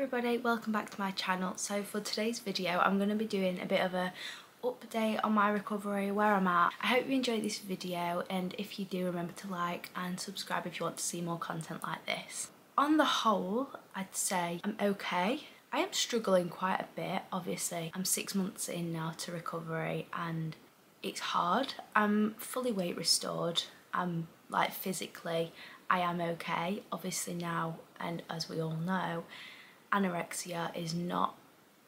everybody, welcome back to my channel. So for today's video I'm going to be doing a bit of a update on my recovery, where I'm at. I hope you enjoyed this video and if you do remember to like and subscribe if you want to see more content like this. On the whole, I'd say I'm okay. I am struggling quite a bit, obviously. I'm six months in now to recovery and it's hard. I'm fully weight restored. I'm like physically, I am okay. Obviously now, and as we all know, anorexia is not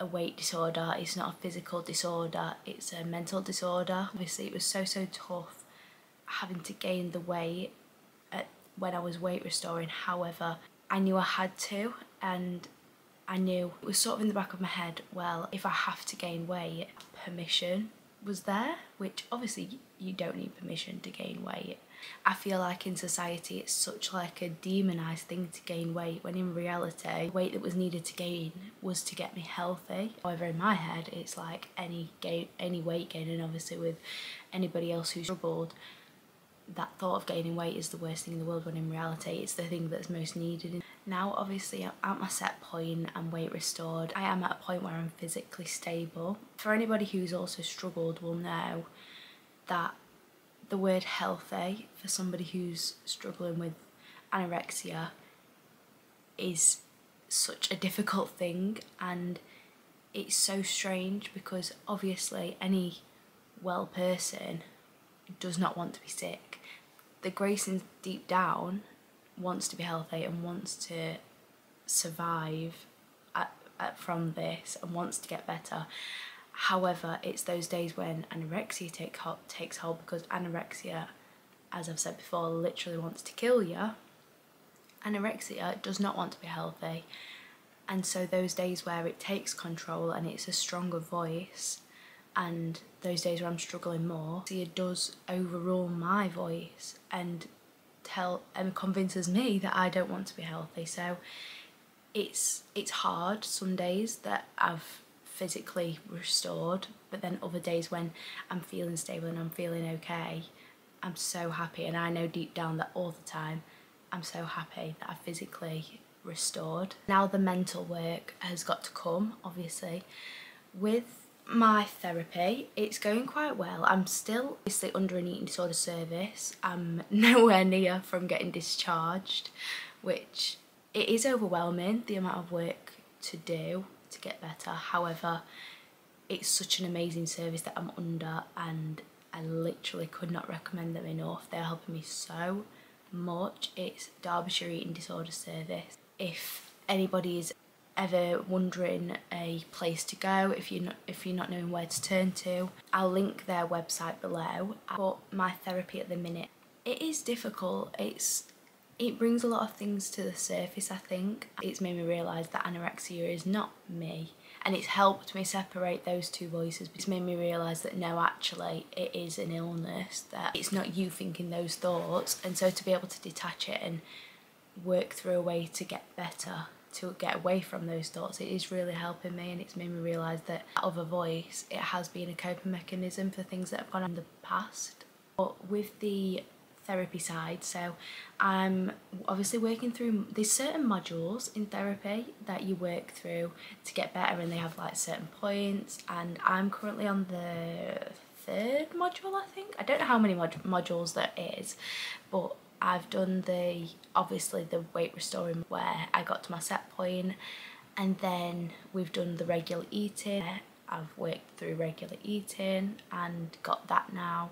a weight disorder, it's not a physical disorder, it's a mental disorder. Obviously it was so, so tough having to gain the weight at, when I was weight restoring. However, I knew I had to and I knew it was sort of in the back of my head, well, if I have to gain weight, permission was there, which obviously you don't need permission to gain weight. I feel like in society it's such like a demonized thing to gain weight when in reality weight that was needed to gain was to get me healthy. However in my head it's like any gain any weight gain and obviously with anybody else who's struggled that thought of gaining weight is the worst thing in the world when in reality it's the thing that's most needed. Now obviously I'm at my set point, I'm weight restored, I am at a point where I'm physically stable. For anybody who's also struggled will know that the word healthy eh, for somebody who's struggling with anorexia is such a difficult thing and it's so strange because obviously any well person does not want to be sick. The Grayson deep down wants to be healthy and wants to survive at, at, from this and wants to get better However, it's those days when anorexia take hold, takes hold because anorexia, as I've said before, literally wants to kill you. Anorexia does not want to be healthy. And so those days where it takes control and it's a stronger voice and those days where I'm struggling more, it does overrule my voice and tell and convinces me that I don't want to be healthy. So it's it's hard some days that I've physically restored but then other days when I'm feeling stable and I'm feeling okay I'm so happy. And I know deep down that all the time I'm so happy that I physically restored. Now the mental work has got to come obviously. With my therapy it's going quite well. I'm still obviously under an eating disorder service. I'm nowhere near from getting discharged which it is overwhelming the amount of work to do to get better. However, it's such an amazing service that I'm under and I literally could not recommend them enough. They're helping me so much. It's Derbyshire Eating Disorder Service. If anybody is ever wondering a place to go, if you're not if you're not knowing where to turn to, I'll link their website below. But my therapy at the minute, it is difficult. It's it brings a lot of things to the surface, I think. It's made me realise that anorexia is not me and it's helped me separate those two voices. It's made me realise that no, actually, it is an illness, that it's not you thinking those thoughts. And so to be able to detach it and work through a way to get better, to get away from those thoughts, it is really helping me and it's made me realise that other voice, it has been a coping mechanism for things that have gone on in the past. But with the therapy side. So I'm obviously working through there's certain modules in therapy that you work through to get better and they have like certain points. And I'm currently on the third module I think. I don't know how many mod modules there is but I've done the obviously the weight restoring where I got to my set point. And then we've done the regular eating. I've worked through regular eating and got that now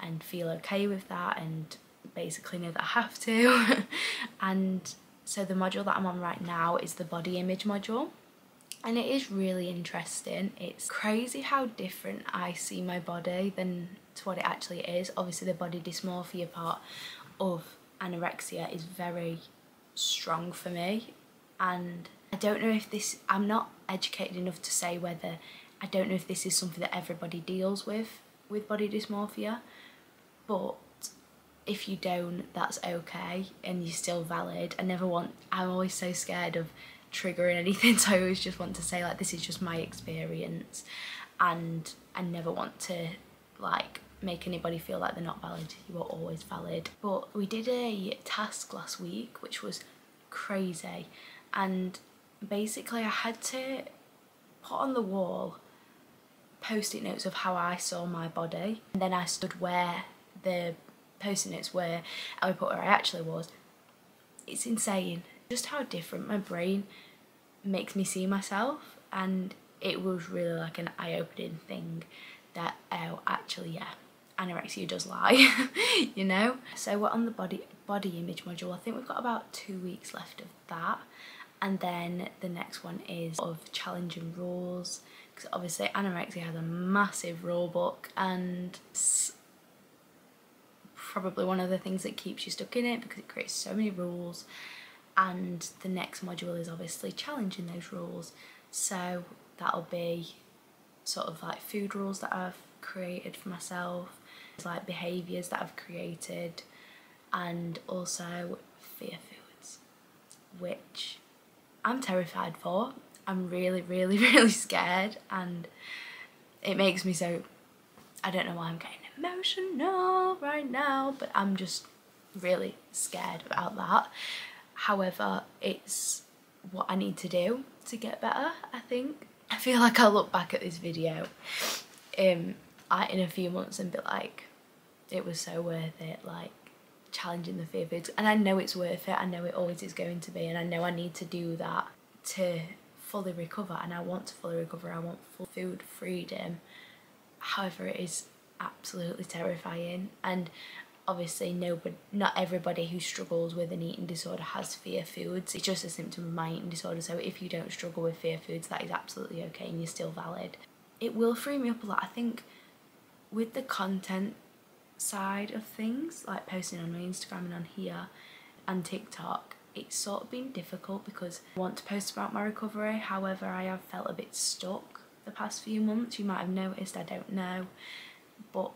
and feel okay with that and basically know that I have to. and so the module that I'm on right now is the body image module and it is really interesting. It's crazy how different I see my body than to what it actually is. Obviously the body dysmorphia part of anorexia is very strong for me and I don't know if this, I'm not educated enough to say whether, I don't know if this is something that everybody deals with, with body dysmorphia but if you don't that's okay and you're still valid. I never want I'm always so scared of triggering anything so I always just want to say like this is just my experience and I never want to like make anybody feel like they're not valid you are always valid. But we did a task last week which was crazy and basically I had to put on the wall post-it notes of how I saw my body and then I stood where the post-it notes and I put where I actually was. It's insane. Just how different my brain makes me see myself and it was really like an eye-opening thing that oh actually yeah anorexia does lie you know? So we're on the body body image module. I think we've got about two weeks left of that. And then the next one is of challenging rules because obviously anorexia has a massive rule book and probably one of the things that keeps you stuck in it because it creates so many rules. And the next module is obviously challenging those rules. So that'll be sort of like food rules that I've created for myself it's like behaviours that I've created and also fear foods which I'm terrified for. I'm really really really scared and it makes me so I don't know why I'm getting emotional right now but I'm just really scared about that However, it's what I need to do to get better, I think. I feel like I'll look back at this video um, in a few months and be like, it was so worth it, like challenging the fear. And I know it's worth it, I know it always is going to be, and I know I need to do that to fully recover, and I want to fully recover, I want full food freedom. However, it is absolutely terrifying, and obviously nobody, not everybody who struggles with an eating disorder has fear foods. It's just a symptom of my eating disorder. So if you don't struggle with fear foods, that is absolutely okay and you're still valid. It will free me up a lot. I think with the content side of things, like posting on my Instagram and on here and TikTok, it's sort of been difficult because I want to post about my recovery. However, I have felt a bit stuck the past few months. You might have noticed, I don't know. But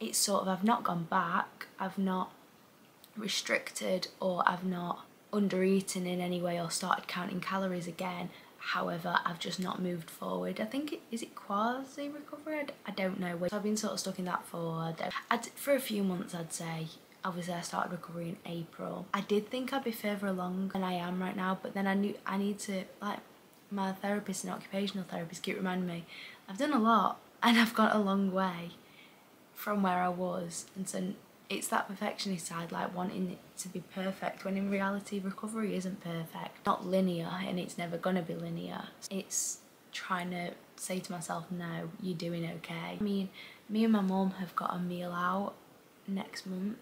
it's sort of I've not gone back, I've not restricted or I've not under eaten in any way or started counting calories again. However, I've just not moved forward. I think, it, is it quasi recovery? I don't know. So I've been sort of stuck in that for, I'd, for a few months I'd say. Obviously I started recovery in April. I did think I'd be further along than I am right now, but then I knew I need to, like, my therapist and occupational therapist keep reminding me, I've done a lot and I've got a long way from where I was and so it's that perfectionist side like wanting it to be perfect when in reality recovery isn't perfect. Not linear and it's never gonna be linear. It's trying to say to myself no you're doing okay. I mean me and my mum have got a meal out next month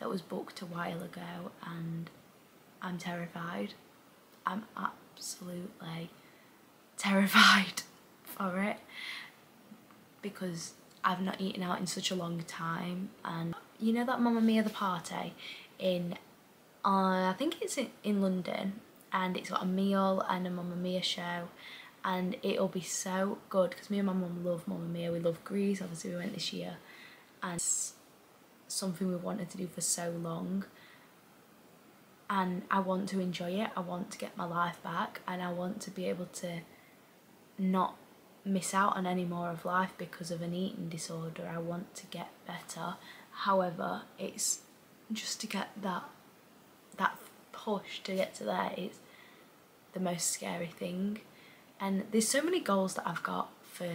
that was booked a while ago and I'm terrified. I'm absolutely terrified for it because I've not eaten out in such a long time and you know that Mamma Mia the party in uh, I think it's in, in London and it's got a meal and a Mamma Mia show and it'll be so good because me and my mum love Mamma Mia, we love Greece obviously we went this year and it's something we wanted to do for so long and I want to enjoy it, I want to get my life back and I want to be able to not miss out on any more of life because of an eating disorder. I want to get better. However, it's just to get that that push to get to there is the most scary thing. And there's so many goals that I've got for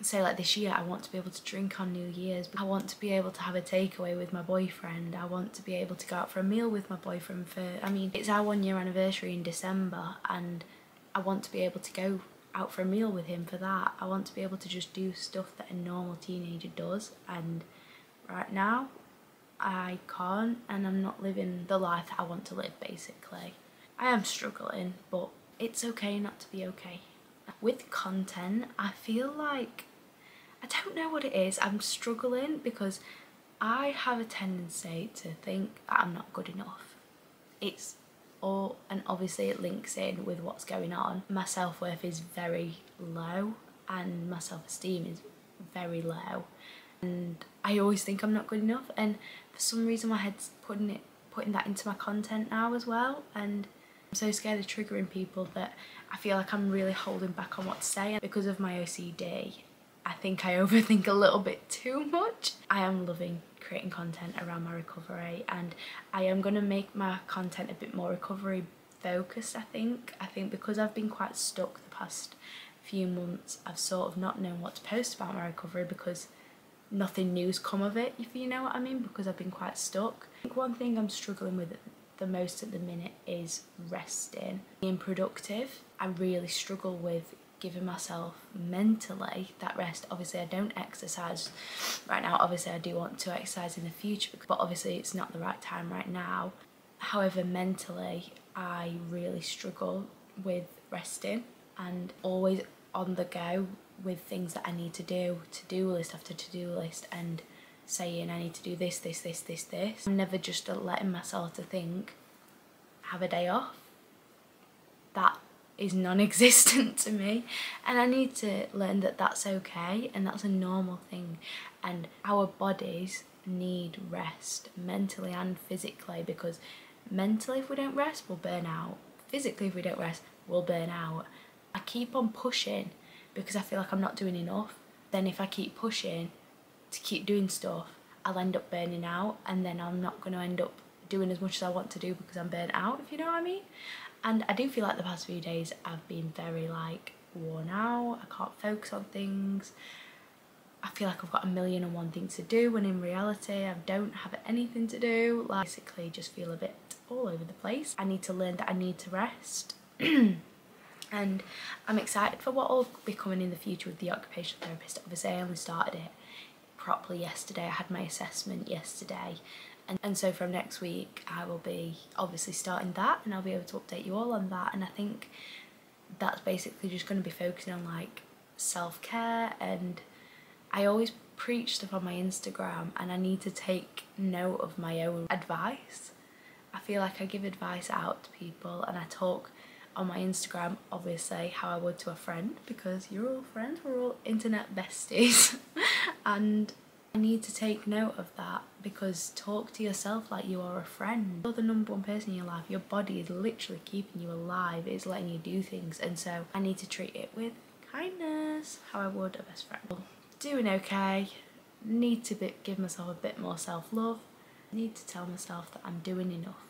say like this year I want to be able to drink on New Year's. I want to be able to have a takeaway with my boyfriend. I want to be able to go out for a meal with my boyfriend for I mean it's our one year anniversary in December and I want to be able to go out for a meal with him for that. I want to be able to just do stuff that a normal teenager does and right now I can't and I'm not living the life I want to live basically. I am struggling but it's okay not to be okay. With content I feel like I don't know what it is I'm struggling because I have a tendency to think that I'm not good enough. It's or and obviously it links in with what's going on. My self-worth is very low and my self-esteem is very low and I always think I'm not good enough and for some reason my head's putting it putting that into my content now as well and I'm so scared of triggering people that I feel like I'm really holding back on what to say because of my OCD I think I overthink a little bit too much. I am loving creating content around my recovery and I am going to make my content a bit more recovery focused I think. I think because I've been quite stuck the past few months I've sort of not known what to post about my recovery because nothing new's come of it if you know what I mean because I've been quite stuck. I think one thing I'm struggling with the most at the minute is resting. Being productive, I really struggle with giving myself mentally that rest. Obviously I don't exercise right now, obviously I do want to exercise in the future but obviously it's not the right time right now. However mentally I really struggle with resting and always on the go with things that I need to do, to-do list after to-do list and saying I need to do this, this, this, this, this. I'm never just letting myself to think, have a day off. That is non-existent to me and I need to learn that that's okay and that's a normal thing and our bodies need rest mentally and physically because mentally if we don't rest we'll burn out physically if we don't rest we'll burn out I keep on pushing because I feel like I'm not doing enough. Then if I keep pushing to keep doing stuff, I'll end up burning out and then I'm not going to end up doing as much as I want to do because I'm burnt out, if you know what I mean. And I do feel like the past few days I've been very like worn out, I can't focus on things. I feel like I've got a million and one things to do when in reality I don't have anything to do. Like basically just feel a bit all over the place. I need to learn that I need to rest. and I'm excited for what will be coming in the future with the occupational therapist. Obviously I only started it properly yesterday, I had my assessment yesterday and, and so from next week I will be obviously starting that and I'll be able to update you all on that. And I think that's basically just going to be focusing on like self-care. And I always preach stuff on my Instagram and I need to take note of my own advice. I feel like I give advice out to people and I talk on my Instagram obviously how I would to a friend because you're all friends, we're all internet besties. And I need to take note of that because talk to yourself like you are a friend. You're the number one person in your life, your body is literally keeping you alive, it's letting you do things. And so I need to treat it with kindness how I would a best friend. Doing okay, need to be, give myself a bit more self-love, need to tell myself that I'm doing enough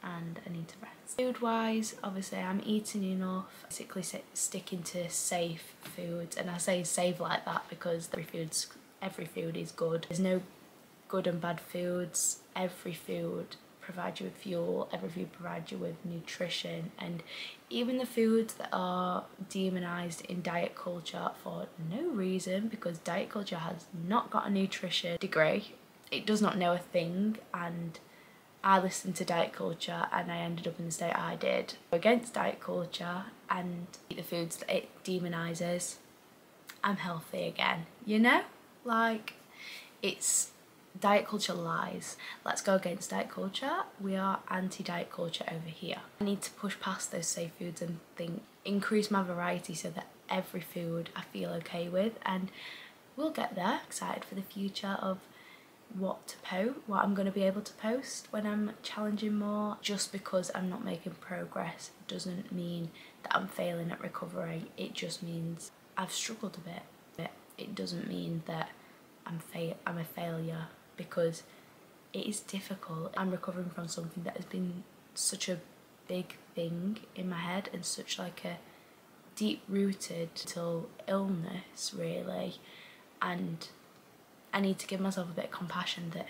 and I need to rest. Food wise, obviously I'm eating enough, basically sticking to safe foods. And I say safe like that because every, food's, every food is good. There's no good and bad foods, every food provides you with fuel, every food provides you with nutrition and even the foods that are demonized in diet culture for no reason because diet culture has not got a nutrition degree, it does not know a thing and I listened to diet culture and I ended up in the state I did. Against diet culture and eat the foods that it demonises, I'm healthy again, you know? Like, it's diet culture lies. Let's go against diet culture. We are anti-diet culture over here. I need to push past those safe foods and think, increase my variety so that every food I feel okay with and we'll get there. Excited for the future of what to post, what I'm going to be able to post when I'm challenging more. Just because I'm not making progress doesn't mean that I'm failing at recovering. It just means I've struggled a bit. It doesn't mean that I'm, fa I'm a failure because it is difficult. I'm recovering from something that has been such a big thing in my head and such like a deep rooted illness really and I need to give myself a bit of compassion that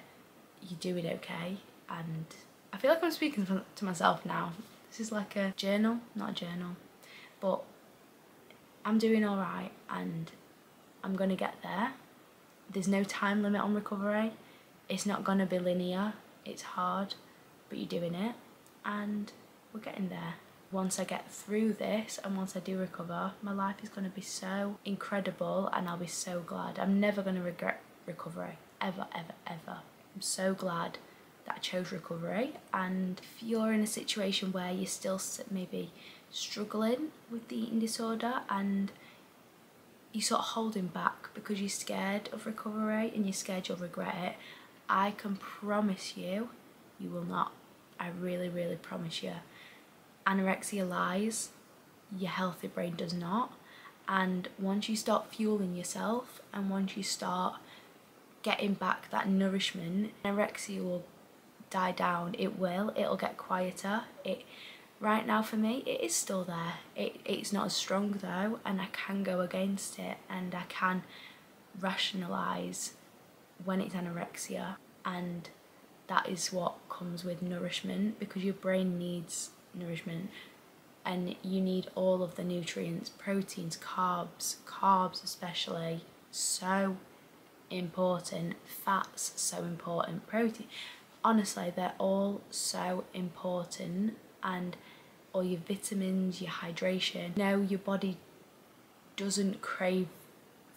you're doing okay and I feel like I'm speaking to myself now. This is like a journal, not a journal, but I'm doing alright and I'm gonna get there. There's no time limit on recovery. It's not gonna be linear, it's hard, but you're doing it and we're getting there. Once I get through this and once I do recover, my life is gonna be so incredible and I'll be so glad. I'm never gonna regret recovery ever ever ever I'm so glad that I chose recovery and if you're in a situation where you're still maybe struggling with the eating disorder and you're sort of holding back because you're scared of recovery and you're scared you'll regret it. I can promise you you will not. I really really promise you. Anorexia lies. Your healthy brain does not. And once you start fueling yourself and once you start getting back that nourishment, anorexia will die down. It will, it'll get quieter. It right now for me it is still there. It, it's not as strong though and I can go against it and I can rationalize when it's anorexia and that is what comes with nourishment because your brain needs nourishment and you need all of the nutrients proteins carbs carbs especially so important. Fats so important. Protein honestly they're all so important and all your vitamins your hydration No, your body doesn't crave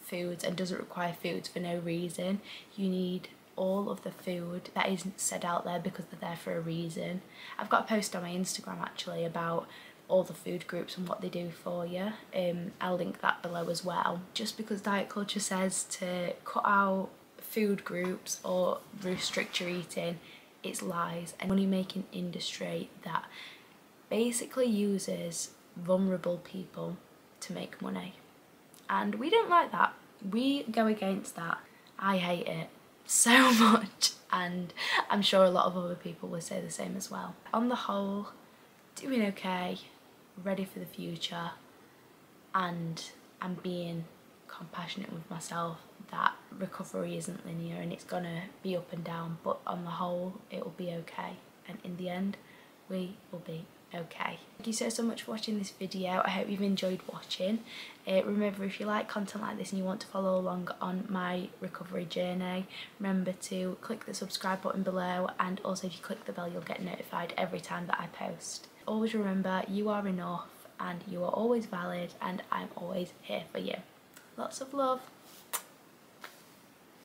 foods and doesn't require foods for no reason you need all of the food that isn't said out there because they're there for a reason i've got a post on my instagram actually about all the food groups and what they do for you. Um, I'll link that below as well. Just because diet culture says to cut out food groups or restrict your eating, it's lies. And money making industry that basically uses vulnerable people to make money. And we don't like that. We go against that. I hate it so much and I'm sure a lot of other people will say the same as well. On the whole, doing okay ready for the future and I'm being compassionate with myself that recovery isn't linear and it's gonna be up and down but on the whole it will be okay and in the end we will be okay. Thank you so so much for watching this video. I hope you've enjoyed watching. Uh, remember if you like content like this and you want to follow along on my recovery journey remember to click the subscribe button below and also if you click the bell you'll get notified every time that I post always remember you are enough and you are always valid and I'm always here for you. Lots of love.